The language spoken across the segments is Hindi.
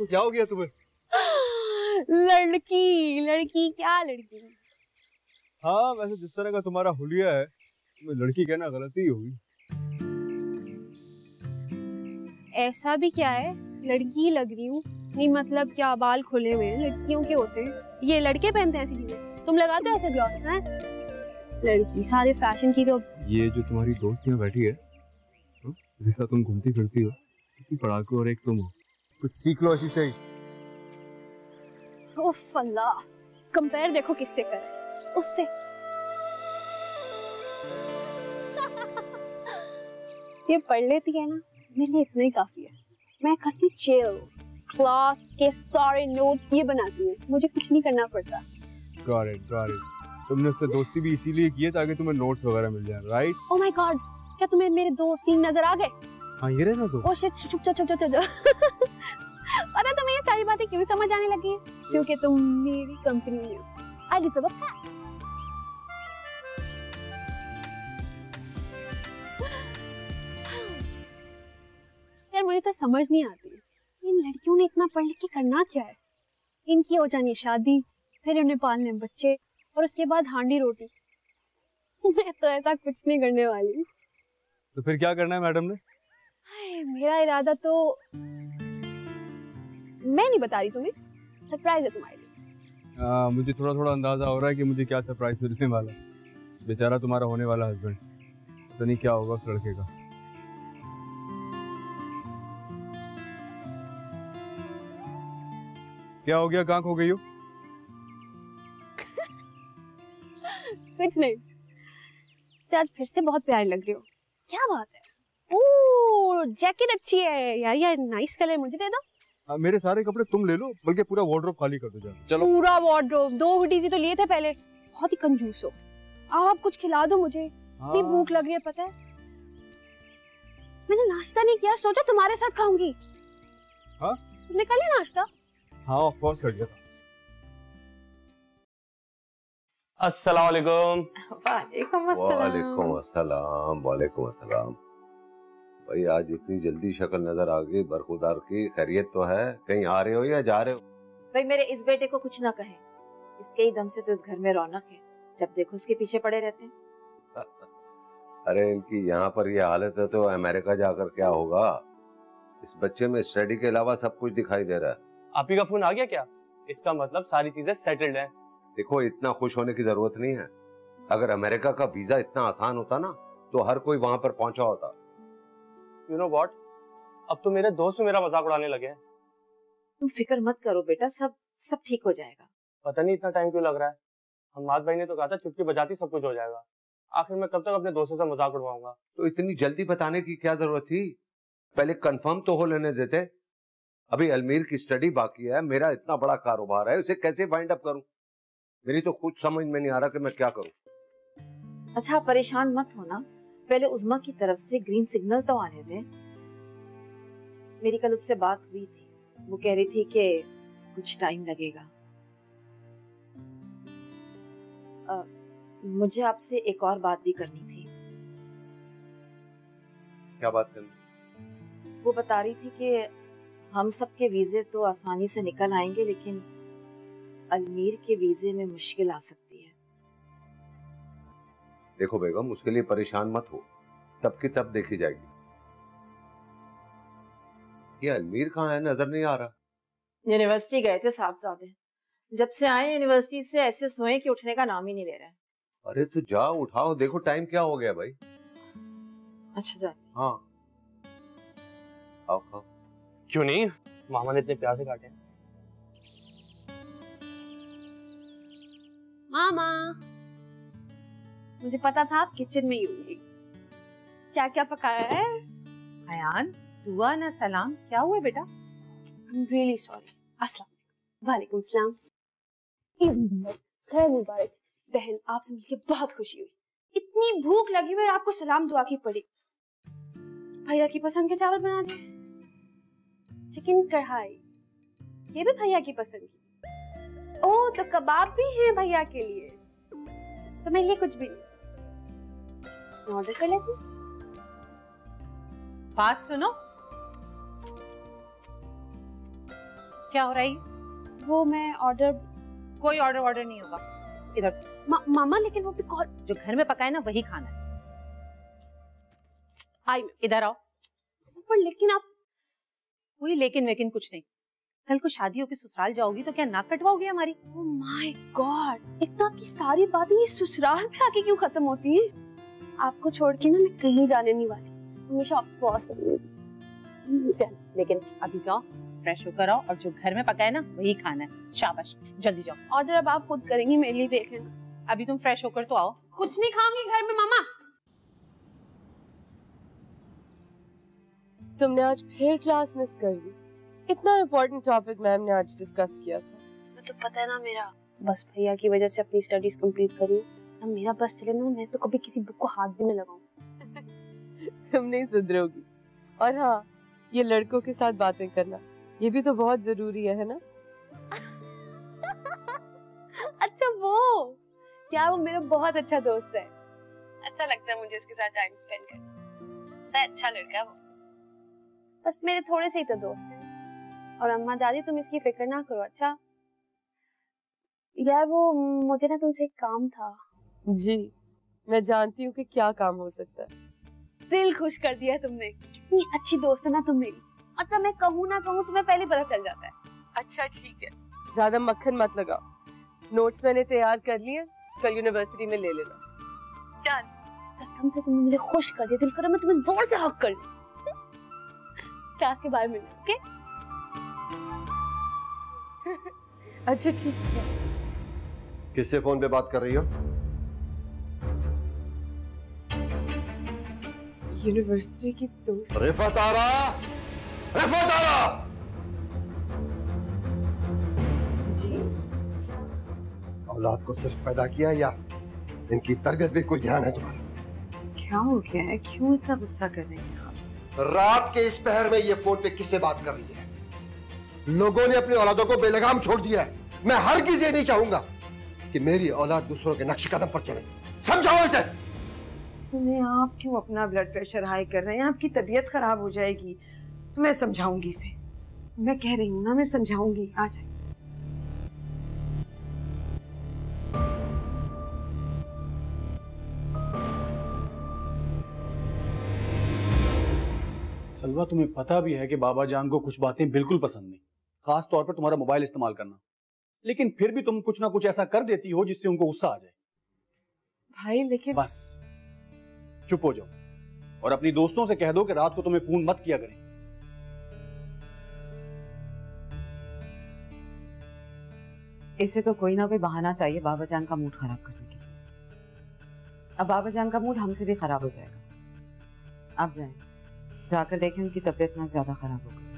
को क्या हो गया तुम्हें? लड़की लड़की क्या लड़की? हाँ वैसे जिस तरह का तुम्हारा हुलिया है तुम्हें लड़की कहना गलती ही होगी। ऐसा भी क्या है? लड़की लग रही हूँ। नहीं मतलब क्या बाल खुले हुए लड़कियों के होते हैं। ये लड़के पहनते हैं ऐसी चीज़ें। तुम लगाते हो ऐसे ग्लॉस हैं? लड़की सारे फ़ैशन की तो ये जो तुम्हारी दोस्त यहाँ बैठी है हाँ, जिसके तुम घूमती फिरती हो पढ़ाकू और एक तुम हो। कुछ सीख लो ऐसी से उफ अल्लाह। कंपेयर देखो किससे कर। उससे। ये पढ़ लेती है ना मेरे लिए इतना ही काफ़ी है। मैं करती चिल क्लास के सारे नोट्स ये बनाती है। मुझे कुछ नहीं करना पड़ता। गॉट इट गॉट इट तुमने उससे दोस्ती भी इसीलिए की है ताकि तुम्हें नोट्स वगैरह मिल जाए राइट ओ माय गॉड क्या तुम्हें मेरे दो सीन नज़र आ गए? हाँ ये रहना तो ओ शिट चुप चुप चुप चुप चुप। पता तुम्हें ये सारी बातें क्यों समझ आने लगी? क्योंकि तुम मेरी कंपनी हो। आई डिजर्व अ यार मुझे तो समझ नहीं आती। इन लड़कियों ने इतना पढ़ लिख के करना क्या है? इनकी हो जानी शादी फिर उन्हें पालने बच्चे और उसके बाद हांडी रोटी। मैं तो ऐसा कुछ नहीं करने वाली। तो फिर क्या करना है मैडम ने? मेरा इरादा तो मैं नहीं बता रही तुम्हें। सरप्राइज़ है तुम्हारे लिए। आ, मुझे थोड़ा थोड़ा अंदाज़ा हो रहा है कि मुझे क्या सरप्राइज़ मिलने वाला है। बेचारा तुम्हारा होने वाला हस्बैंड पता नहीं क्या होगा उस लड़के का। क्या हो गया? कहाँ खो गई हो? कुछ नहीं। से आज फिर से बहुत प्यारी लग रही हो। क्या बात है? जैकेट अच्छी है यार यार नाइस कलर मुझे दे दो। आ, मेरे सारे कपड़े तुम ले लो बल्कि पूरा वार्डरोब खाली कर दो चलो। पूरा वार्डरोब दो हुडीज ही तो लिए थे पहले। बहुत ही कंजूस हो। आप कुछ खिला दो मुझे। इतनी हाँ, भूख लग रही है पता है। मैंने नाश्ता नहीं किया सोचा तुम्हारे साथ खाऊँगी। हाँ? तुमने कर लिया नाश्ता? हाँ ऑफ़ कोर्स कर था। अस्सलाम वालेकुम वालेकुम वालेकुम अस्सलाम वालेकुम अस्सलाम। भाई आज इतनी जल्दी शक्ल नज़र आ गई बरखुदार की। खैरियत तो है। कहीं आ रहे हो या जा रहे हो? भाई मेरे इस बेटे को कुछ ना कहे। इसके ही दम से तो इस घर में रौनक है। जब देखो उसके पीछे पड़े रहते हैं। अरे इनकी यहाँ पर ये हालत है तो अमेरिका जाकर क्या होगा? इस बच्चे में स्टडी के अलावा सब कुछ दिखाई दे रहा है। आप ही का फ़ोन आ गया क्या? इसका मतलब सारी चीज़ें सेटल्ड है। देखो इतना खुश होने की ज़रूरत नहीं है। अगर अमेरिका का वीज़ा इतना आसान होता ना तो हर कोई वहाँ पर पहुँचा होता। यू नो व्हाट अब तो मेरे दोस्त भी मेरा मज़ाक उड़ाने लगे हैं। तुम फ़िक्र मत करो बेटा सब सब ठीक हो जाएगा। पता नहीं इतना टाइम क्यों लग रहा है। हमाद भाई ने तो कहा था चुटकी बजाती सब कुछ हो जाएगा। आखिर मैं कब तक अपने दोस्तों से मज़ाक उड़वाऊँगा? तो इतनी जल्दी बताने की क्या ज़रूरत थी? पहले कंफर्म तो हो लेने देते। अभी अलमीर की स्टडी बाकी है मेरा इतना बड़ा कारोबार है उसे कैसे वाइंड अप करूँ? मेरी तो खुद समझ में नहीं आ रहा कि मैं क्या करूँ। अच्छा परेशान मत होना। पहले उजमा की तरफ़ से ग्रीन सिग्नल तो आने दें। मेरी कल उससे बात हुई थी। वो कह रही थी कि कुछ टाइम लगेगा। अ, मुझे आपसे एक और बात भी करनी थी। क्या बात करनी? वो बता रही थी कि हम सब के वीजे तो आसानी से निकल आएँगे लेकिन अजमेर के वीजे में मुश्किल आ सकती देखो बेगम उसके लिए परेशान मत हो। तब की तब देखी जाएगी। ये अलमीर कहाँ है? नज़र नहीं आ रहा। यूनिवर्सिटी गए थे साहबजादे। जब से आए यूनिवर्सिटी से ऐसे सोए कि उठने का नाम ही नहीं ले रहे। अरे तो जाओ उठाओ। देखो टाइम क्या हो गया भाई। अच्छा जा हाँ। आओ खाओ। क्यों नहीं? मामा ने इतने प्यार से काटे। मामा। मुझे पता था आप किचन में ही होंगी। क्या क्या पकाया है? अयान दुआ ना सलाम क्या हुआ बेटा? I'm really sorry. अस्सलाम वालेकुम। सलाम। खैर मुबारक। बहन आपसे मिलके बहुत खुशी हुई। इतनी भूख लगी हुई और आपको सलाम दुआ की पड़ी। भैया की पसंद के चावल बना दे। चिकन कढ़ाई। ये भी भैया की पसंद की। ओह तो कबाब भी हैं भैया के लिए। तो मेरे लिए कुछ भी नहीं। ऑर्डर कर लेती। बात सुनो। क्या हो रहा है? वो मैं ऑर्डर कोई ऑर्डर ऑर्डर नहीं होगा। इधर। मा, मामा लेकिन वो भी कॉल जो घर में पकाए ना वही खाना है। आई इधर आओ। पर लेकिन आप कोई लेकिन वेकिन कुछ नहीं। कल को शादी होकर ससुराल जाओगी तो क्या नाक कटवाओगी हमारी? माय गॉड एक तो आपकी सारी बातें ये ससुराल में आके क्यों खत्म होती हैं? आपको छोड़ के ना मैं कहीं जाने नहीं वाली। हमेशा आपको चल लेकिन अभी जाओ फ्रेश होकर आओ और जो घर में पकाए ना वही खाना है। शाबाश जल्दी जाओ। ऑर्डर अब आप खुद करेंगी मेरे लिए देख लेना। अभी तुम फ्रेश होकर तो आओ। कुछ नहीं खाऊँगी घर में मामा। तुमने आज फिर क्लास मिस कर दी। इतना इम्पोर्टेंट टॉपिक मैम ने आज डिस्कस किया था। मैं तो पता है ना मेरा बस भैया की वजह से अपनी स्टडीज़ कंप्लीट करूँ। अब मेरा बस चले ना मैं तो कभी किसी बुक को हाथ भी नहीं लगाऊँ। तुम नहीं सुधरोगी और हाँ ये लड़कों के साथ बातें करना ये भी तो बहुत ज़रूरी है है ना? अच्छा वो क्या वो मेरा बहुत अच्छा दोस्त है? अच्छा लगता है मुझे इसके साथ टाइम स्पेंड करना। अच्छा लड़का वो। बस मेरे थोड़े से ही तो दोस्त हैं। और अम्मा दादी तुम इसकी फ़िक्र ना करो अच्छा? यार वो मुझे ना तुमसे एक काम था। जी मैं जानती हूँ कि क्या काम हो सकता है। दिल खुश कर दिया है तुमने। कितनी अच्छी दोस्त है ना तुम मेरी। मतलब मैं कहूँ ना कहूँ तुम्हें पहले पता चल जाता है। अच्छा ठीक है। ज़्यादा मक्खन मत लगाओ। नोट्स मैंने तैयार कर लिए कल यूनिवर्सिटी में ले लेना। डन कसम से तुमने मुझे खुश कर दिया। दिल करो मैं तुम्हें ज़ोर से हक कर क्लास के बारे में ओके अच्छा ठीक है। किससे फ़ोन पे बात कर रही हो? यूनिवर्सिटी की दोस्त। रिफत आरा रिफत आरा औलाद को सिर्फ़ पैदा किया या इनकी तरबियत भी कोई ध्यान है तुम्हारा? क्या हो गया है? क्यों इतना गुस्सा कर रहे हैं आप? रात के इस पहर में ये फ़ोन पे किससे बात कर रही है? लोगों ने अपनी औलादों को बेलगाम छोड़ दिया है। मैं हर किसी नहीं चाहूँगा कि मेरी औलाद दूसरों के नक्श कदम पर चले। समझाओ इसे। सुने आप क्यों अपना ब्लड प्रेशर हाई कर रहे हैं? आपकी तबीयत खराब हो जाएगी। मैं समझाऊँगी इसे। मैं कह रही हूँ ना मैं समझाऊँगी। आ जाए सलवा तुम्हें पता भी है कि बाबा जान को कुछ बातें बिल्कुल पसंद नहीं। खास तौर पर तुम्हारा मोबाइल इस्तेमाल करना। लेकिन फिर भी तुम कुछ ना कुछ ऐसा कर देती हो जिससे उनको गुस्सा आ जाए। भाई लेकिन बस। चुप हो जाओ। और अपनी दोस्तों से कह दो कि रात को तुम्हें फ़ोन मत किया करें। इसे तो कोई ना कोई बहाना चाहिए बाबा जान का मूड खराब करने के लिए। अब बाबा जान का मूड हमसे भी खराब हो जाएगा। आप जाएँ। जाकर देखें उनकी तबीयत ना ज़्यादा खराब हो गई।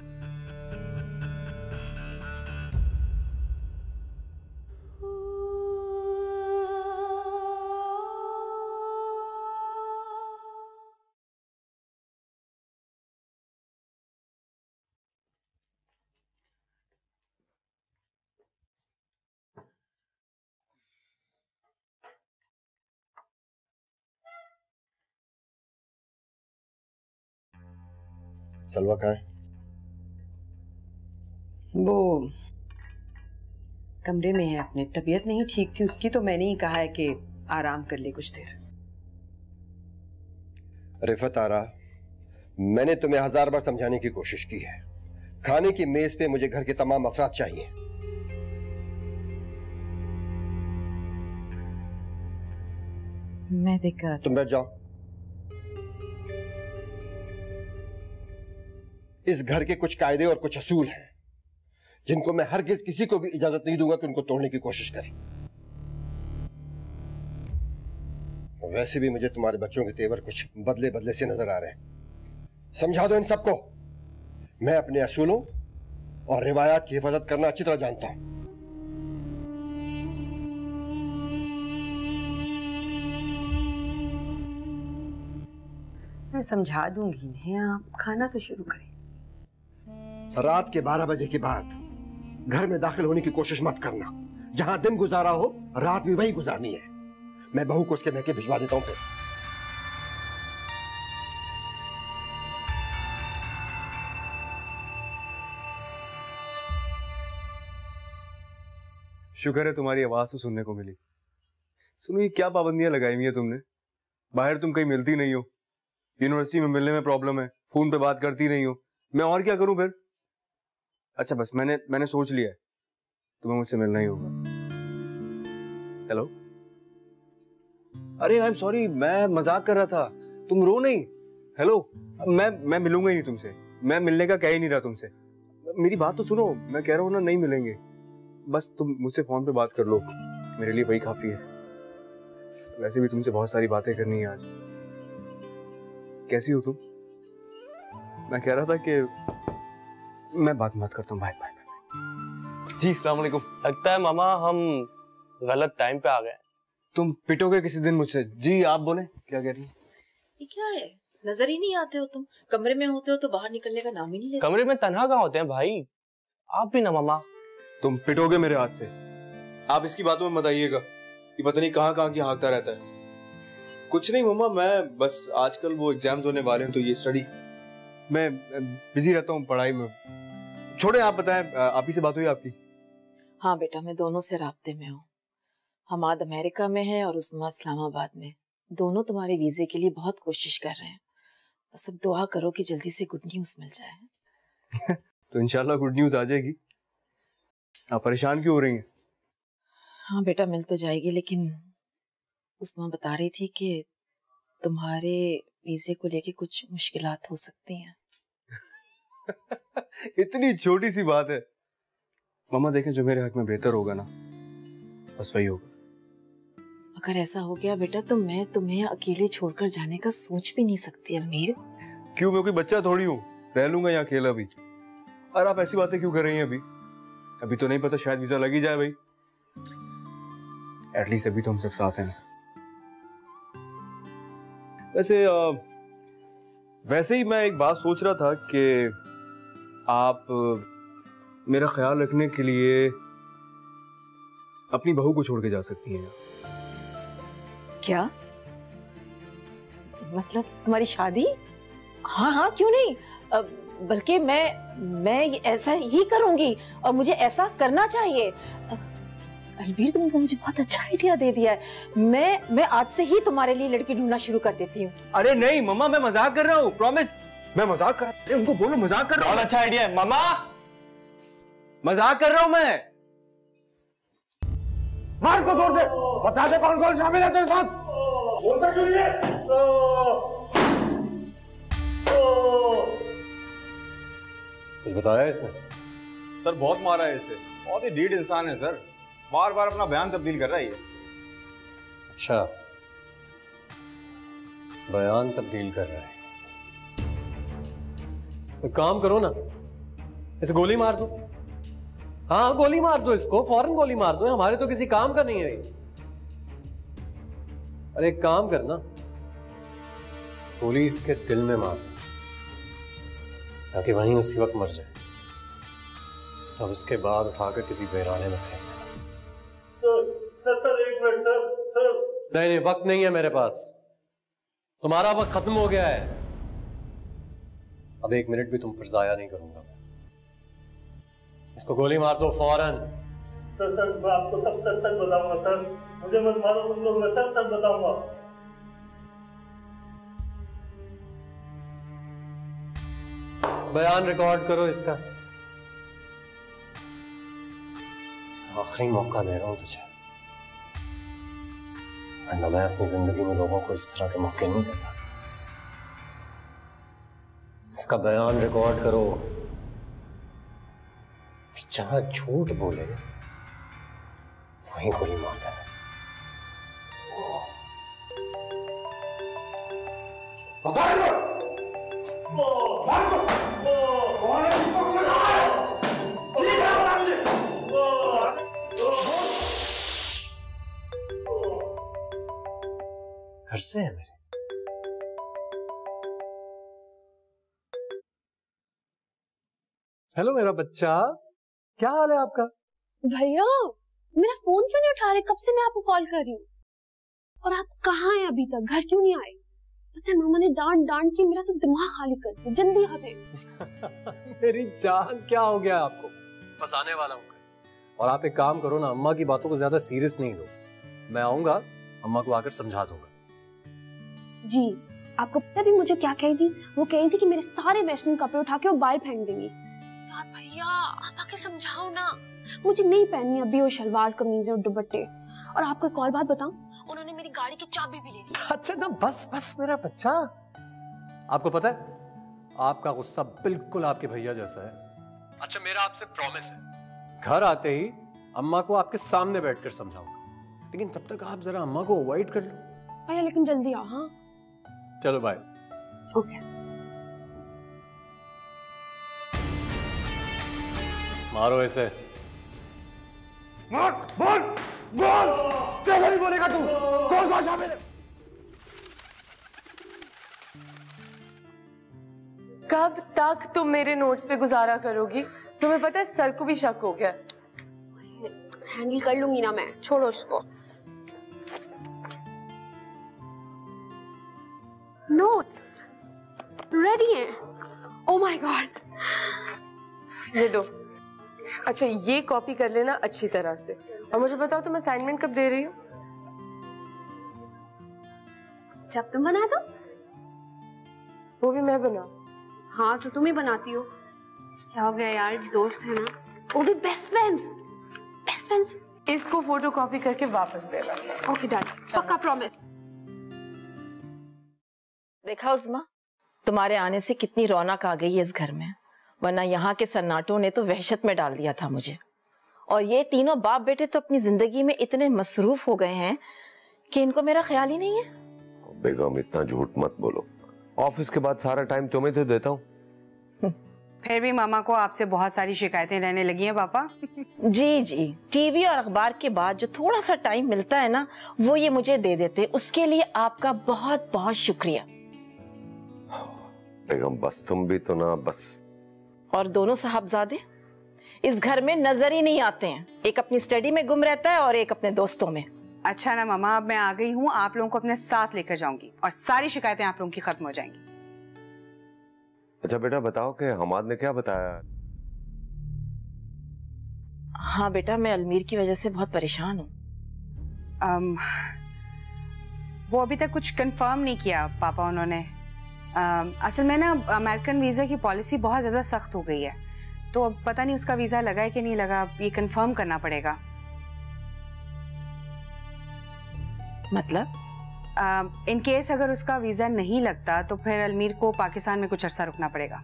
सलवा कहाँ है वो कमरे में है अपने। तबीयत नहीं ठीक थी उसकी तो मैंने ही कहा है कि आराम कर ले कुछ देर। रिफत आरा मैंने तुम्हें हज़ार बार समझाने की कोशिश की है। खाने की मेज पे मुझे घर के तमाम अफराद चाहिए। मैं देख कर तुम बैठ जाओ। इस घर के कुछ कायदे और कुछ असूल हैं, जिनको मैं हर हरगिज किसी को भी इजाज़त नहीं दूँगा कि उनको तोड़ने की कोशिश करें। वैसे भी मुझे तुम्हारे बच्चों के तेवर कुछ बदले बदले से नज़र आ रहे हैं। समझा दो इन सबको। मैं अपने असूलों और रिवायात की हिफाजत करना अच्छी तरह जानता हूँ। मैं समझा दूँगी इन्हें। आप खाना तो शुरू करें। रात के बारह बजे के बाद घर में दाखिल होने की कोशिश मत करना। जहाँ दिन गुजारा हो, रात भी वही गुजारनी है। मैं बहू को उसके महके भिजवा देता हूँ फिर। शुक्र है तुम्हारी आवाज़ तो सुनने को मिली। सुनो ये क्या पाबंदियाँ लगाई हुई है तुमने? बाहर तुम कहीं मिलती नहीं हो। यूनिवर्सिटी में मिलने में प्रॉब्लम है फ़ोन पे बात करती नहीं हो। मैं और क्या करूँ फिर? अच्छा बस मैंने मैंने सोच लिया तुम्हें मुझसे मिलना ही होगा। हेलो अरे आई एम सॉरी मैं मज़ाक कर रहा था। तुम रो नहीं। हेलो मैं मैं मिलूँगा ही नहीं तुमसे। मैं मिलने का कह ही नहीं रहा तुमसे। मेरी बात तो सुनो, मैं कह रहा हूँ ना, नहीं मिलेंगे। बस तुम मुझसे फ़ोन पे बात कर लो। मेरे लिए वही काफ़ी है। वैसे भी तुमसे बहुत सारी बातें करनी है आज। कैसी हो तुम? मैं कह रहा था कि मैं बात मत करता हूँ। बाय बाय जी सलाम वालेकुम। लगता है मामा हम गलत टाइम पे आ गए तुम पिटोगे किसी दिन मुझसे? जी आप बोले क्या कह रही हैं? ये क्या है? नज़र ही नहीं आते हो तुम। कमरे में होते हो तो बाहर निकलने का नाम ही नहीं लेते। कमरे में तनहा कहाँ होते हैं भाई? आप भी ना मामा। तुम पिटोगे मेरे हाथ से। आप इसकी बातों में मत आइएगा कि पता नहीं कहाँ कहाँ की हाँकता रहता है। कुछ नहीं मम्मा मैं बस आजकल वो एग्ज़ाम्स होने वाले हैं तो ये स्टडी मैं बिज़ी रहता हूँ पढ़ाई में। छोड़े आप बताएँ आप ही से बात हुई आपकी? हाँ बेटा मैं दोनों से राब्ते में हूँ। हमाद अमेरिका में है और उस्मा इस्लामाबाद में। दोनों तुम्हारे वीजे के लिए बहुत कोशिश कर रहे हैं। बस अब दुआ करो कि जल्दी से गुड न्यूज़ मिल जाए। तो इनशाला गुड न्यूज़ आ जाएगी। आप परेशान क्यों हो रही हैं? हाँ बेटा मिल तो जाएगी लेकिन उस्मा बता रही थी कि तुम्हारे वीजे को लेके कुछ मुश्किलात हो सकती हैं। इतनी छोटी सी बात है। मामा देखें जो मेरे हक में बेहतर होगा ना बस वही होगा। अगर ऐसा हो गया बेटा तो मैं तुम्हें अकेले छोड़कर जाने का सोच भी नहीं सकती अलमीर। क्यों? मैं कोई बच्चा थोड़ी हूँ। रह लूँगा यहाँ अकेला भी। और आप ऐसी बातें क्यों कर रही हैं अभी? अभी तो नहीं पता शायद वीज़ा लग ही जाए भाई। एटलीस्ट अभी तो हम सब साथ हैं। वैसे आ, वैसे ही मैं एक बात सोच रहा था कि आप मेरा ख्याल रखने के लिए अपनी बहू को छोड़ के जा सकती हैं। क्या? मतलब तुम्हारी शादी? हाँ हाँ क्यों नहीं? बल्कि मैं मैं ऐसा ही करूँगी और मुझे ऐसा करना चाहिए। अलबीर तुमने तो मुझे बहुत अच्छा आइडिया दे दिया है। मैं मैं आज से ही तुम्हारे लिए लड़की ढूंढना शुरू कर देती हूँ। अरे नहीं मम्मा मैं मज़ाक कर रहा हूँ प्रॉमिस मैं मज़ाक कर रहा उनको बोलो मज़ाक कर रहा हूँ अच्छा आइडिया है। मामा! मज़ाक कर रहा हूँ मैं। मार इसको ज़ोर से। बता दे कौन कौन शामिल है तेरे साथ। बोलता क्यों नहीं है? कुछ बताया इसने? सर बहुत मारा है इसे। बहुत ही डीड इंसान है सर। बार बार अपना बयान तब्दील कर रहा है ये। अच्छा। बयान तब्दील कर रहा है। तो काम करो ना इसे गोली मार दो। हाँ गोली मार दो इसको फ़ौरन गोली मार दो हमारे तो किसी काम का नहीं है अरे एक काम करना गोली इसके दिल में मार ताकि वहीं उसी वक्त मर जाए। और उसके बाद उठाकर किसी बेराने में फेंक देना। सर सर सर एक मिनट सर सर। नहीं नहीं वक्त नहीं है मेरे पास। तुम्हारा वक्त खत्म हो गया है। अब एक मिनट भी तुम पर जाया नहीं करूँगा इसको गोली मार दो फ़ौरन। सर सर मैं आपको सब सच सच बताऊँगा सर। मुझे मत मारो तुम लोग मैं सब सच बताऊँगा। बयान रिकॉर्ड करो इसका। आखिरी मौका दे रहा हूँ तुझे। वरना मैं अपनी ज़िंदगी में लोगों को इस तरह के मौके नहीं देता। इसका बयान रिकॉर्ड करो। जहाँ झूठ बोले वहीं गोली मार! देना बता दो मार! दो कौन है बता घर से है मेरे। हेलो मेरा बच्चा क्या हाल है आपका? भैया मेरा फ़ोन क्यों नहीं उठा रहे? कब से मैं आपको कॉल कर रही हूँ? और आप कहाँ हैं अभी तक? घर क्यों नहीं आए? पता है मामा ने डांट डांट के मेरा तो दिमाग खाली कर दिया। जल्दी आ जाए मेरी जान क्या हो गया आपको? बस आने वाला हूँ। और आप एक काम करो ना अम्मा की बातों को ज़्यादा सीरियस नहीं लो। मैं आऊँगा अम्मा को आकर समझा दूँगा। जी आपको पता भी मुझे क्या कही थी? वो कही थी कि मेरे सारे वेस्टर्न कपड़े उठा के वो बाहर फेंक देंगी। यार भैया आप आके समझाओ ना। मुझे नहीं पहननी अभी वो शलवार कमीज और दुपट्टे। और आपको एक और बात बताऊँ? उन्होंने मेरी गाड़ी की चाबी भी ले ली। अच्छा ना बस बस मेरा बच्चा। आपको पता है आपका गुस्सा बिल्कुल आपके भैया जैसा है। अच्छा मेरा आपसे प्रॉमिस है। घर आते ही अम्मा को आपके सामने बैठकर समझाऊँगा। लेकिन तब तक आप जरा अम्मा को अवॉइड कर लो। भैया लेकिन जल्दी आओ हाँ? चलो बाय ओके मारो इसे। बोल बोल बोल कैसे नहीं बोलेगा तू। कौन कौन शामिल है कब तक तुम मेरे नोट्स पे गुजारा करोगी? तुम्हें पता है सर को भी शक हो गया। हैंडल कर लूँगी ना मैं। छोड़ो उसको। नोट्स रेडी हैं? ओ माय गॉड ये दो। अच्छा ये कॉपी कर लेना अच्छी तरह से। और मुझे बताओ तुम असाइनमेंट कब दे रही हो? जब तुम बना दो। वो भी मैं बना हाँ तो तुम ही बनाती हो। क्या हो गया यार दोस्त है ना? वो भी बेस्ट फ्रेंड्स बेस्ट फ्रेंड्स इसको फ़ोटो कॉपी करके वापस देना। ओके डन पक्का प्रॉमिस देखा उस्मा तुम्हारे आने से कितनी रौनक आ गई है इस घर में। वरना यहाँ के सन्नाटों ने तो वहशत में डाल दिया था मुझे। और ये तीनों बाप बेटे तो अपनी ज़िंदगी में इतने मसरूफ हो गए हैं कि इनको मेरा ख्याल ही नहीं है। बेगम इतना झूठ मत बोलो। ऑफ़िस के बाद सारा टाइम तुम्हें तो देता हूँ। फिर भी मामा को आपसे बहुत सारी शिकायतें रहने लगी हैं पापा? जी जी। टीवी और अखबार के बाद जो थोड़ा सा टाइम मिलता है ना वो ये मुझे दे देते। उसके लिए आपका बहुत बहुत शुक्रिया। बेगम बस तुम भी तो ना बस और दोनों साहबजादे? इस घर में नज़र ही नहीं आते हैं। एक अपनी स्टडी में गुम रहता है और एक अपने दोस्तों में। अच्छा ना मामा अब मैं आ गई हूँ। आप लोगों को अपने साथ लेकर जाऊँगी और सारी शिकायतें आप लोगों की खत्म हो जाएँगी। अच्छा बेटा बताओ कि हमाद ने क्या बताया? हाँ बेटा मैं अलमीर की वजह से बहुत परेशान हूँ। वो अभी तक कुछ कंफर्म नहीं किया पापा उन्होंने। असल में ना अमेरिकन वीज़ा की पॉलिसी बहुत ज़्यादा सख्त हो गई है। तो अब पता नहीं उसका वीज़ा लगा है कि नहीं लगा ये कंफर्म करना पड़ेगा। मतलब? इन केस अगर उसका वीज़ा नहीं लगता तो फिर अलमीर को पाकिस्तान में कुछ अरसा रुकना पड़ेगा।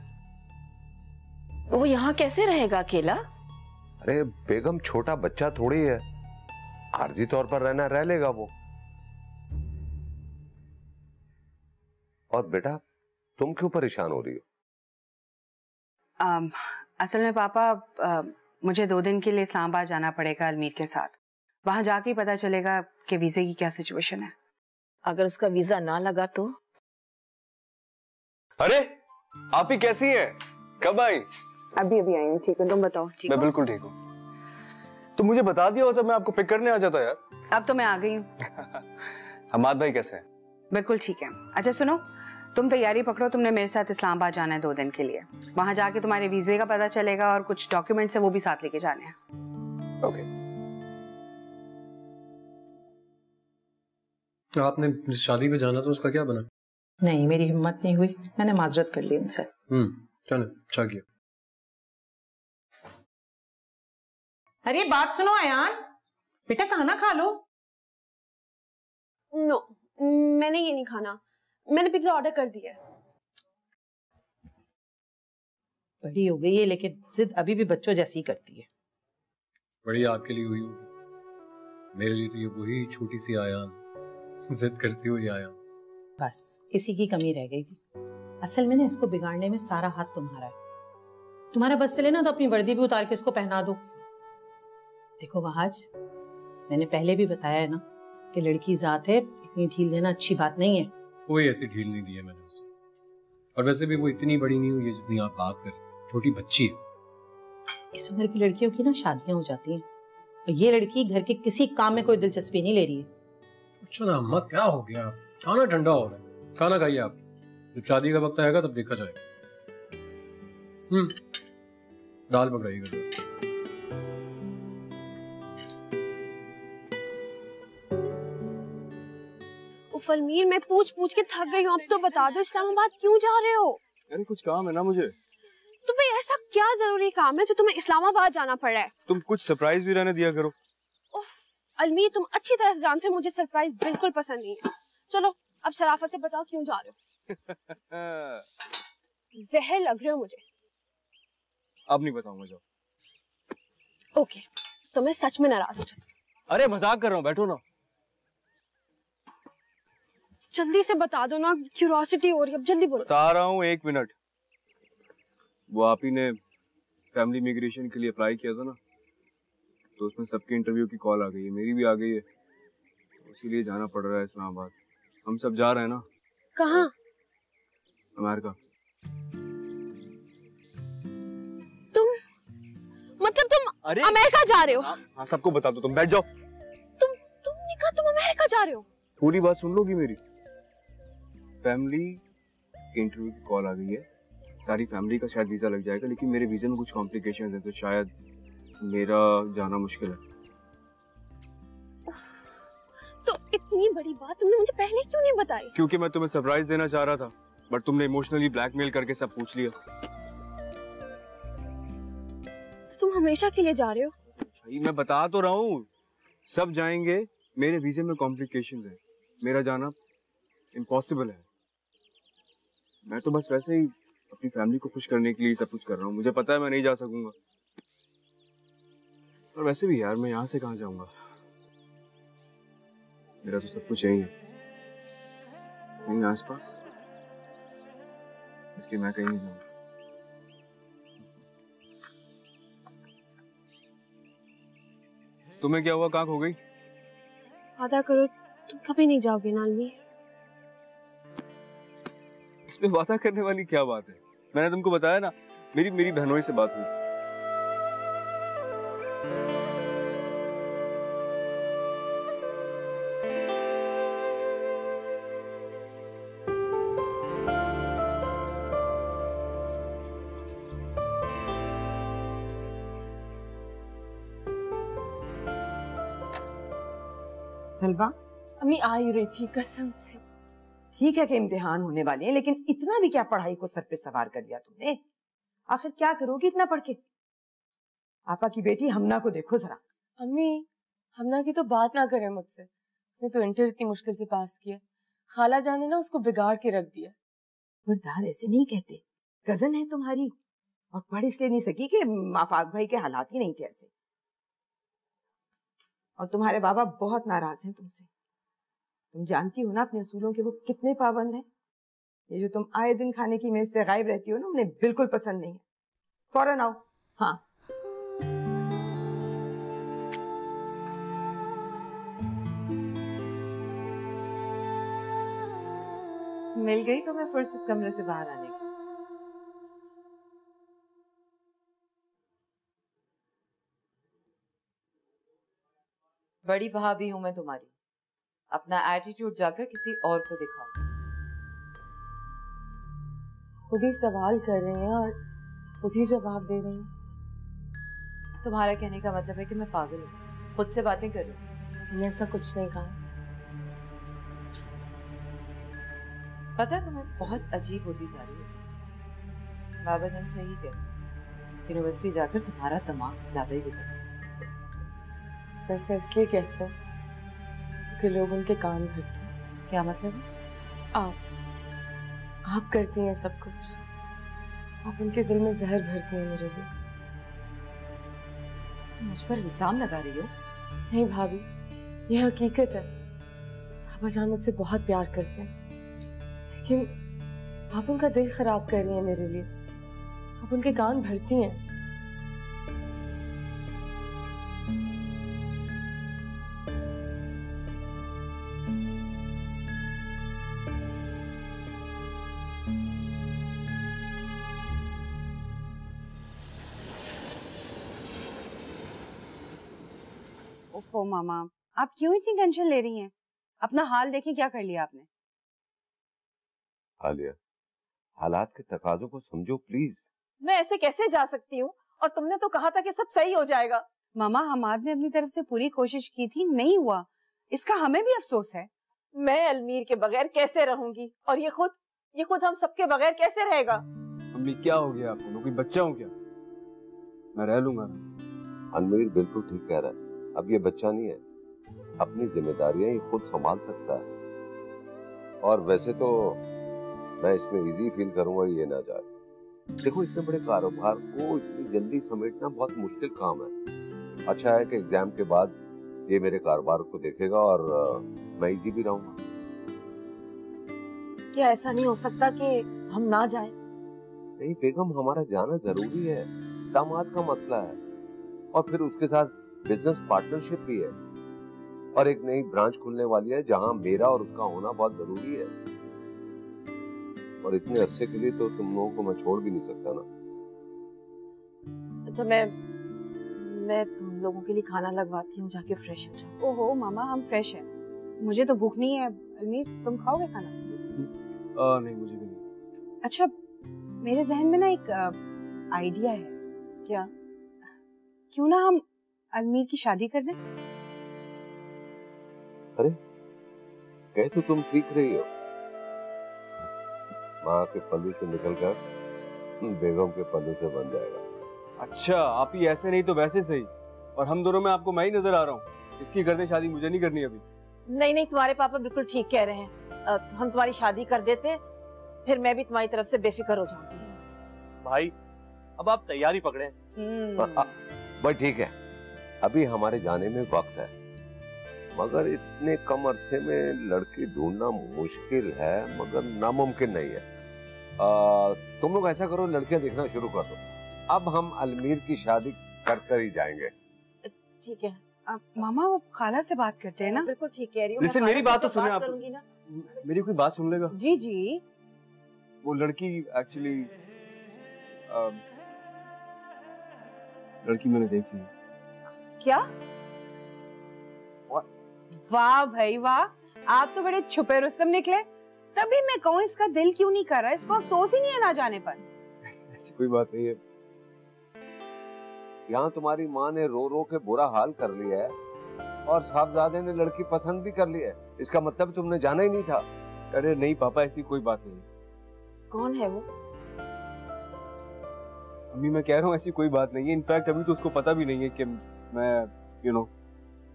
वो यहाँ कैसे रहेगा अकेला? अरे बेगम छोटा बच्चा थोड़ी है। आरजी तौर पर रहना रह लेगा वो। और बेटा तुम क्यों परेशान हो रही हो? अम, असल में पापा अ, मुझे दो दिन के लिए इस्लामाबाद जाना पड़ेगा अलमीर के साथ। वहाँ जाके ही पता चलेगा कि वीजे की क्या सिचुएशन है। अगर उसका वीज़ा ना लगा तो? अरे आप ही कैसी हैं? कब आई? अभी अभी आई हूँ ठीक है। तुम बताओ ठीक मैं बिल्कुल ठीक हूँ। तो मुझे बता दिया होता मैं आपको पिक करने आ जाता यार। अब तो मैं आ गई हूँ। हमाद भाई कैसे हैं? बिल्कुल ठीक है। अच्छा सुनो तुम तैयारी पकड़ो तुमने मेरे साथ इस्लामाबाद जाना है दो दिन के लिए। वहाँ जाके तुम्हारे वीजे का पता चलेगा और कुछ डॉक्यूमेंट्स है वो भी साथ लेके जाने हैं। Okay okay. आपने शादी पे जाना तो उसका क्या बना? नहीं मेरी हिम्मत नहीं हुई। मैंने माजरत कर ली उनसे। हम्म चलो अच्छा किया। अरे बात सुनो अयान बेटा खाना खा लो। नो no, मैंने ये नहीं खाना। मैंने पिज्जा ऑर्डर कर दिया बड़ी हो गई है लेकिन जिद अभी भी बच्चों जैसी ही करती है। बड़ी आपके लिए हुई होगी। मेरे लिए तो ये वही छोटी सी आया जिद करती हुई आयान। बस इसी की कमी रह गई थी। असल में ना इसको बिगाड़ने में सारा हाथ तुम्हारा है। तुम्हारा बस चले ना तो अपनी वर्दी भी उतार के इसको पहना दो। देखो वहाज मैंने पहले भी बताया है ना कि लड़की जात है इतनी ढील देना अच्छी बात नहीं है। कोई ऐसी ढील नहीं दी है मैंने उसे। और वैसे भी वो इतनी बड़ी नहीं हुई है जितनी आप बात कर छोटी बच्ची है। इस उम्र की लड़कियों की ना शादियाँ हो जाती हैं। और ये लड़की घर के किसी काम में कोई दिलचस्पी नहीं ले रही है। अच्छा ना अम्मा क्या हो गया? खाना ठंडा हो रहा है। खाना खाइए आप। जब शादी का वक्त आएगा तब देखा जाएगा। हम्म। दाल पकड़ाइएगा। उफ अलमीर मैं पूछ पूछ के थक गई हूँ। अब तो बता दो इस्लामाबाद क्यों जा रहे हो? अरे कुछ काम है ना मुझे। तुम्हें ऐसा क्या ज़रूरी काम है जो तुम्हें इस्लामाबाद जाना पड़ रहा है? तुम कुछ सरप्राइज़ भी रहने दिया करो। अलमीर तुम अच्छी तरह से जानते हो मुझे सरप्राइज़ बिल्कुल पसंद नहीं है। चलो अब शराफत से बताओ क्यों जा रहे हो? जहर लग रहे हो मुझे। अब नहीं बताऊँगा जाओ। ओके तो मैं सच में नाराज़ हो जाती अरे मज़ाक कर रहा हूँ बैठो ना। जल्दी से बता दो ना क्यूरोसिटी हो रही है। अब जल्दी बोलो। बता रहा हूँ एक मिनट वो आप ही ने फैमिली इमिग्रेशन के लिए अप्लाई किया था ना तो उसमें सबके इंटरव्यू की कॉल आ गई है मेरी भी आ गई है। तो इसीलिए जाना पड़ रहा है इस्लामाबाद। हम सब जा रहे हैं ना? कहाँ? अमेरिका। तुम मतलब तुम अरे! अमेरिका जा रहे हो हाँ सबको बता दो तुम बैठ जाओ। तुम तुमने कहा तुम अमेरिका जा रहे हो? पूरी बात सुन लोगी मेरी? फैमिली के इंटरव्यू की कॉल आ गई है। सारी फैमिली का शायद वीज़ा लग जाएगा लेकिन मेरे वीजे में कुछ कॉम्प्लिकेशंस हैं तो शायद मेरा जाना मुश्किल है। तो इतनी बड़ी बात तुमने मुझे पहले क्यों नहीं बताई? क्योंकि मैं तुम्हें सरप्राइज़ देना चाह रहा था बट तुमने इमोशनली ब्लैकमेल करके सब पूछ लिया। तो तुम हमेशा के लिए जा रहे हो? भाई मैं बता तो रहा हूँ सब जाएँगे मेरे वीजे में कॉम्प्लिकेशंस है। मेरा जाना इम्पॉसिबल है। मैं तो बस वैसे ही अपनी फैमिली को खुश करने के लिए सब कुछ कर रहा हूँ। मुझे पता है मैं नहीं जा सकूँगा। और वैसे भी यार, मैं यहाँ से कहाँ जाऊँगा? मेरा तो सब कुछ यही है। यहीं आसपास? इसलिए मैं कहीं नहीं जाऊँगा। तुम्हें क्या हुआ? कहाँ खो गई? वादा करो तुम कभी नहीं जाओगे नालमी इसमें वादा करने वाली क्या बात है? मैंने तुमको बताया ना मेरी मेरी बहनों से बात हुई। सलवा अम्मी आ ही रही थी कसम से। ठीक है कि इम्तिहान होने वाले हैं लेकिन इतना भी क्या पढ़ाई को सर पे सवार कर लिया तुमने? आखिर क्या करोगी इतना पढ़ के? आपा की बेटी हमना को देखो जरा। अम्मी हमना की तो बात ना करे मुझसे। उसने तो इंटर इतनी मुश्किल से पास किया। खाला जान ने ना उसको बिगाड़ के रख दिया। बरदार ऐसे नहीं कहते। कज़न है तुम्हारी। और पढ़ इसलिए नहीं सकी कि माफाक भाई के हालात ही नहीं थे ऐसे। और तुम्हारे बाबा बहुत नाराज़ हैं तुमसे। तुम जानती हो ना अपने असूलों के वो कितने पाबंद हैं? ये जो तुम आए दिन खाने की मेज से गायब रहती हो ना, उन्हें बिल्कुल पसंद नहीं है। फ़ौरन आओ। हाँ। मिल गई तो मैं फुर्सत कमरे से बाहर आने की। बड़ी भाभी हूँ मैं तुम्हारी। अपना एटीट्यूड जाकर किसी और को दिखाओ। खुद ही सवाल कर रही हैं और खुद ही जवाब दे रही हैं। तुम्हारा कहने का मतलब है कि मैं पागल हूँ। खुद से बातें कर। रही हूँ मैंने ऐसा कुछ नहीं कहा। पता है तुम्हें बहुत अजीब होती जा रही है। बाबा जन सही कहते यूनिवर्सिटी जाकर तुम्हारा दिमाग ज़्यादा ही बिगड़ वैसे इसलिए कहते हैं क्योंकि लोग उनके कान भरते हैं। क्या मतलब? है आप आप करती हैं सब कुछ। आप उनके दिल में जहर भरती हैं मेरे लिए। तुम मुझ पर इल्ज़ाम लगा रही हो? नहीं भाभी यह हकीकत है। बाबा जान मुझसे बहुत प्यार करते हैं। लेकिन आप उनका दिल खराब कर रही हैं मेरे लिए। आप उनके कान भरती हैं। ओफो मामा। आप क्यों इतनी टेंशन ले रही हैं? अपना हाल देखें क्या कर लिया आपने? आलिया हालात के तकाजों को समझो प्लीज़ मैं ऐसे कैसे जा सकती हूँ? और तुमने तो कहा था कि सब सही हो जाएगा। मामा हमाद ने अपनी तरफ़ से पूरी कोशिश की थी नहीं हुआ। इसका हमें भी अफसोस है। मैं अलमीर के बगैर कैसे रहूँगी? और ये खुद ये खुद हम सबके बगैर कैसे रहेगा? अम्मी क्या हो गया आपको? कोई बच्चा हो क्या? मैं रह लूँगा अलमीर बिल्कुल ठीक कह रहा है। अब ये बच्चा नहीं है। अपनी जिम्मेदारियाँ ये खुद संभाल सकता है। और वैसे तो मैं इसमें इजी फील करूँगा ये ना जाए। देखो इतने बड़े कारोबार को इतनी जल्दी समेटना बहुत मुश्किल काम है। अच्छा है कि एग्ज़ाम के बाद ये मेरे कारोबार को देखेगा और मैं इजी भी रहूँगा। क्या ऐसा नहीं हो सकता कि हम ना जाएँ? नहीं बेगम हमारा जाना ज़रूरी है। दामाद का मसला है। और फिर उसके साथ बिज़नेस पार्टनरशिप भी है। और एक नई ब्रांच खुलने वाली है जहाँ मेरा और उसका होना बहुत ज़रूरी है। और इतने अरसे के लिए तो तुम लोगों को मैं छोड़ भी नहीं सकता ना। अच्छा मैं मैं तुम लोगों के लिए खाना लगवाती हूँ जाके फ्रेश हो जाओ। ओहो मामा हम फ्रेश है। मुझे तो भूख नहीं है अलमीर तुम खाओगे खाना? आ, नहीं मुझे भी नहीं। अच्छा मेरे जहन में ना एक आइडिया है। क्या? क्यों ना हम अलमीर की शादी कर दें? अरे कहे तो तुम ठीक रही हो? माँ के पल्लू से निकलकर बेगम के पल्लू से बन जाएगा। अच्छा आप ही ऐसे नहीं तो वैसे सही। और हम दोनों में आपको मैं ही नज़र आ रहा हूँ। इसकी कर दे शादी मुझे नहीं करनी अभी। नहीं नहीं तुम्हारे पापा बिल्कुल ठीक कह रहे हैं। हम तुम्हारी शादी कर देते फिर मैं भी तुम्हारी तरफ़ से बेफिक्र हो जाऊँगी। भाई अब आप तैयारी पकड़े। भाई ठीक है। अभी हमारे जाने में वक्त है। मगर इतने कम अरसे में लड़की ढूंढना मुश्किल है मगर नामुमकिन नहीं है। आ, तुम लोग ऐसा करो लड़कियाँ देखना शुरू कर दो। अब हम अलमीर की शादी कर कर ही जाएँगे। ठीक है। अब मामा वो खाला से बात करते हैं ना? बिल्कुल ठीक कह रही हूँ। मेरी बात तो सुने आप। मेरी कोई बात सुन लेगा? जी जी। वो लड़की एक्चुअली लड़की मैंने देखी। है क्या? वाह भाई वाह आप तो बड़े छुपे रुस्तम निकले। तभी मैं कहूँ इसका दिल क्यों नहीं कर रहा इसको अफसोस ही नहीं है ना जाने पर। ऐसी कोई बात नहीं है। यहाँ तुम्हारी माँ ने रो रो के बुरा हाल कर लिया है और साहबजादे ने लड़की पसंद भी कर ली है। इसका मतलब तुमने जाना ही नहीं था। अरे नहीं पापा ऐसी कोई बात नहीं कौन है वो? अभी मैं कह रहा हूँ ऐसी कोई बात नहीं है। इनफैक्ट अभी तो उसको पता भी नहीं है कि मैं यू नो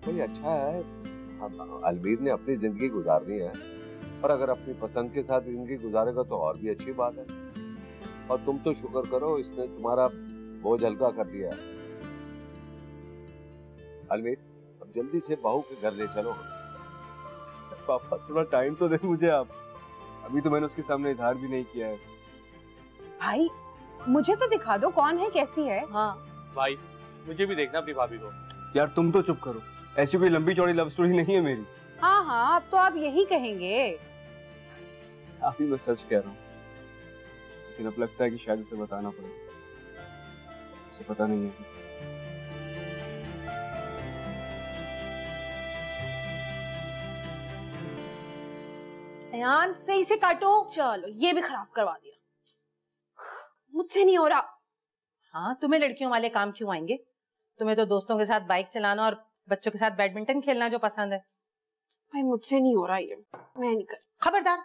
भाई अच्छा है। अब अलवीर ने अपनी ज़िंदगी गुजारनी है। और अगर अपनी पसंद के साथ ज़िंदगी गुजारेगा तो और भी अच्छी बात है। और तुम तो शुक्र करो इसने तुम्हारा बोझ हल्का कर दिया है। अलवीर अब जल्दी से बहू के घर ले चलो। पापा थोड़ा टाइम तो दे मुझे आप। अभी तो मैंने उसके सामने इजहार भी नहीं किया है। भाई मुझे तो दिखा दो कौन है कैसी है? हाँ। भाई मुझे भी देखना अपनी भाभी को। यार तुम तो चुप करो। ऐसी कोई लंबी चौड़ी लव स्टोरी नहीं है मेरी। हाँ हाँ अब तो आप यही कहेंगे। आप ही मैं सच कह रहा हूँ। लेकिन अब लगता है कि शायद उसे बताना पड़ेगा उसे पता नहीं है। अयान सही से काटो। चलो ये भी खराब करवा दिया। मुझसे नहीं हो रहा। हाँ तुम्हें लड़कियों वाले काम क्यों आएँगे? तुम्हें तो दोस्तों के साथ बाइक चलाना और बच्चों के साथ बैडमिंटन खेलना जो पसंद है। भाई मुझसे नहीं हो रहा ये। मैं नहीं कर खबरदार।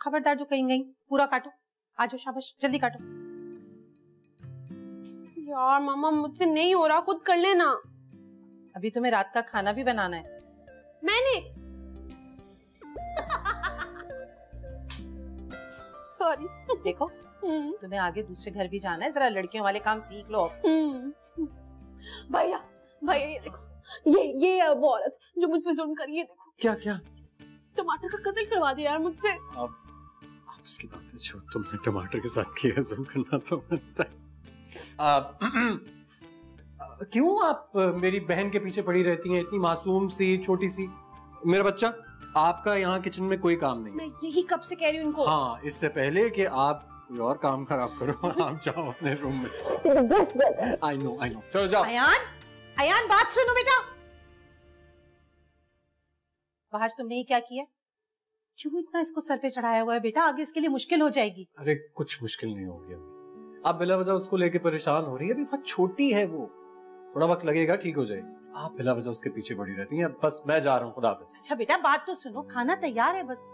खबरदार जो कहीं गई पूरा काटो। आ जाओ शाबाश जल्दी काटो। यार मामा मुझसे नहीं हो रहा खुद कर लेना। अभी तुम्हें रात का खाना भी बनाना है। मैंने सॉरी देखो तुम्हें आगे दूसरे घर भी जाना है जरा लड़कियों वाले काम सीख लो। भैया भैया ये देखो ये ये है वो औरत जो मुझ पे जुल्म करी है देखो। क्या क्या? टमाटर का कत्ल करवा दिया यार मुझसे। आप आप उसकी बातें जो तुमने टमाटर के साथ किया है जुल्म करना तो बनता है। आप क्यों आप मेरी बहन के पीछे पड़ी रहती हैं इतनी मासूम सी छोटी सी? मेरा बच्चा आपका यहाँ किचन में कोई काम नहीं। मैं यही कब से कह रही हूँ इनको? हाँ इससे पहले कि आप कोई और काम खराब करो आप जाओ अपने रूम में। आई नो आई नो चलो जाओ। अयान अयान बात सुनो बेटा। आज तुमने ये क्या किया क्यों इतना इसको सर पे चढ़ाया हुआ है बेटा? आगे इसके लिए मुश्किल हो जाएगी। अरे कुछ मुश्किल नहीं होगी अभी। आप बिला वजह उसको लेके परेशान हो रही है? अभी बहुत छोटी है वो। थोड़ा वक्त लगेगा ठीक हो जाएगी। आप बिला वजह उसके पीछे पड़ी रहती हैं। बस मैं जा रहा हूँ खुदा हाफिज। अच्छा बेटा बात तो सुनो। खाना तैयार है बस।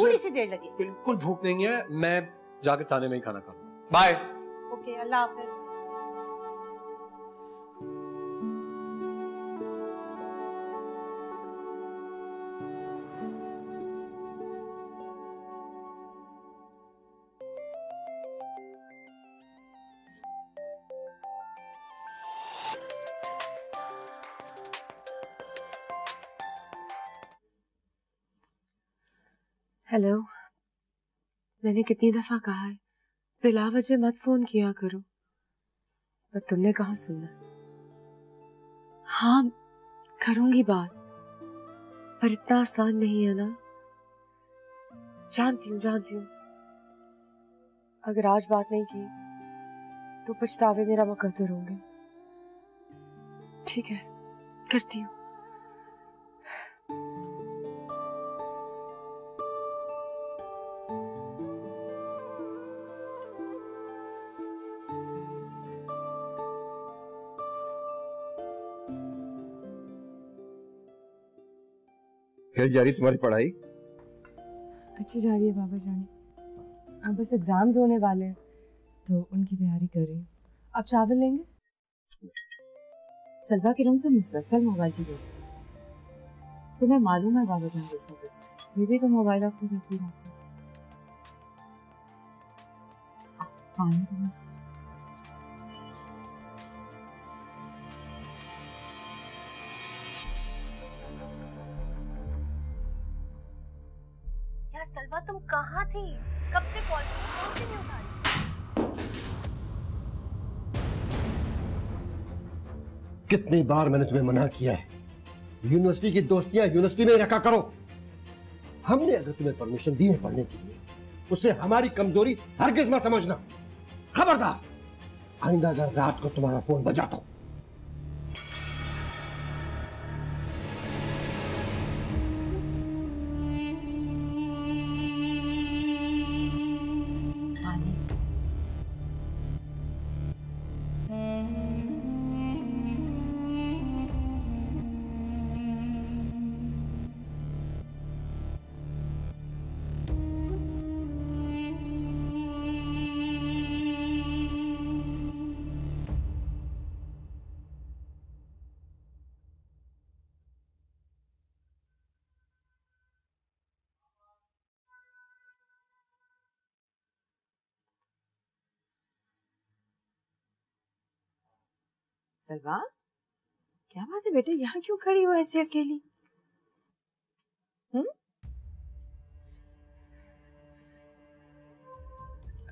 थोड़ी सी देर लगी। बिल्कुल भूख नहीं है। मैं जाकर थाने में ही खाना खाऊँगा बाय ओके अल्लाह हाफिज हेलो मैंने कितनी दफ़ा कहा है बिला वजह मत फ़ोन किया करो। पर तुमने कहा सुनना हाँ करूँगी बात, पर इतना आसान नहीं है ना? जानती हूँ जानती हूँ। अगर आज बात नहीं की तो पछतावे मेरा मुकद्दर होंगे। ठीक है, करती हूँ। कैसे जा रही तुम्हारी पढ़ाई? अच्छी जा रही है बाबा जानी। अब बस एग्ज़ाम्स होने वाले हैं तो उनकी तैयारी कर रही हूँ। आप चावल लेंगे? सलवा के रूम से मुसलसल मोबाइल की देख तुम्हें मालूम है बाबा जान जैसा ये भी तो मोबाइल ऑफ़ करती रहती। है पानी तुम्हें कितनी बार मैंने तुम्हें मना किया है? यूनिवर्सिटी की दोस्तियाँ यूनिवर्सिटी में रखा करो। हमने अगर तुम्हें परमिशन दी है पढ़ने के लिए उसे हमारी कमज़ोरी हर मत समझना। खबरदार, आइंदा अगर रात को तुम्हारा फ़ोन बजा तो। सलवा? क्या बात है बेटे यहाँ क्यों खड़ी हो ऐसे अकेली?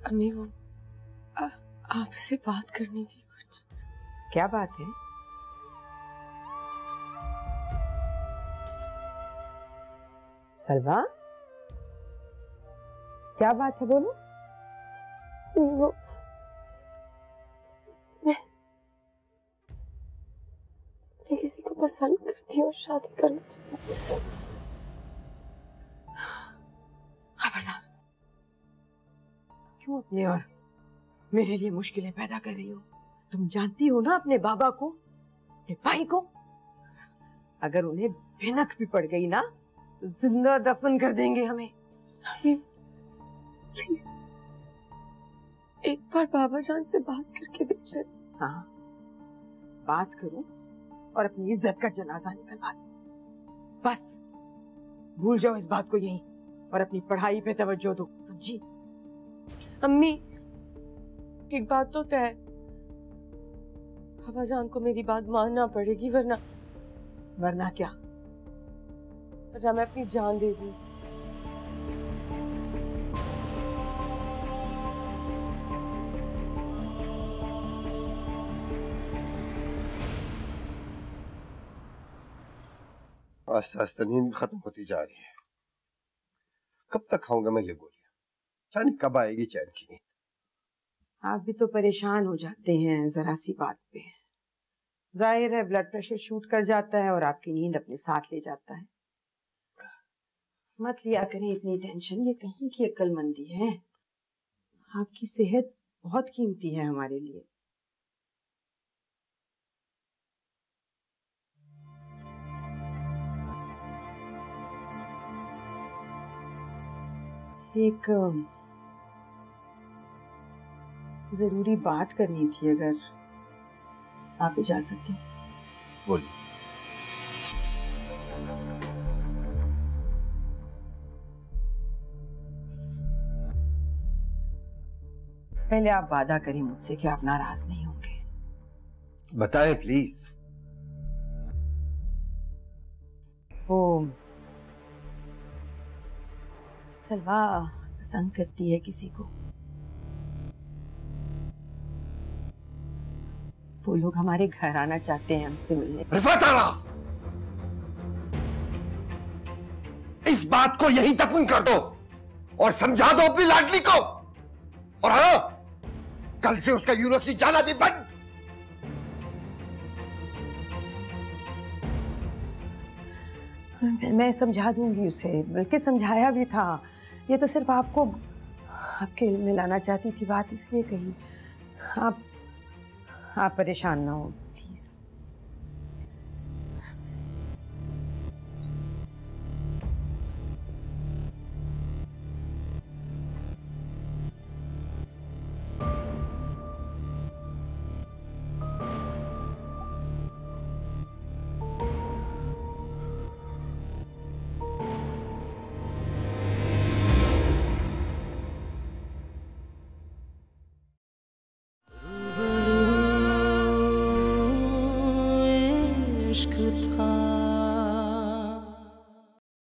अम्मी वो आपसे बात करनी थी कुछ। क्या बात है? सलवा? क्या बात है बोलो? वो पसंद करती हूँ और शादी करना चाहती हूँ। खबरदार। क्यों अपने और मेरे लिए मुश्किलें पैदा कर रही हो? तुम जानती हो ना अपने बाबा को अपने भाई को? अगर उन्हें भिनक भी पड़ गई ना तो ज़िंदा दफन कर देंगे हमें। प्लीज़ एक बार बाबा जान से बात करके देख ले। हाँ बात करूँ? और अपनी इज़्ज़त का जनाजा निकलवा दूँ। बस भूल जाओ इस बात को यही और अपनी पढ़ाई पे तवज्जो दो समझी अम्मी एक बात तो तय। बाबा जान को मेरी बात मानना पड़ेगी वरना वरना क्या वरना मैं अपनी जान दे दूँ आस्ते आस्ते नींद खत्म होती जा रही है। कब तक खाऊँगा मैं ये गोलियाँ? जाने कब आएगी चैन की नींद। आप भी तो परेशान हो जाते हैं जरा सी बात पे। ज़ाहिर है ब्लड प्रेशर शूट कर जाता है और आपकी नींद अपने साथ ले जाता है। मत लिया करें इतनी टेंशन ये कहीं की अक्लमंदी है? आपकी सेहत बहुत कीमती है हमारे लिए। एक ज़रूरी बात करनी थी अगर आप इजाज़त दें बोलिए। पहले आप वादा करें मुझसे कि आप नाराज़ नहीं होंगे। बताएँ प्लीज़ वो सलवा पसंद करती है किसी को। वो लोग हमारे घर आना चाहते हैं हमसे मिलने। इस बात को यहीं दफन कर दो और समझा दो अपनी लाडली को। और हाँ कल से उसका यूनिवर्सिटी जाना भी बंद। मैं मैं समझा दूँगी उसे। बल्कि समझाया भी था। ये तो सिर्फ़ आपको, आपके लाना चाहती थी बात, इसलिए कही। आप आप परेशान ना हो।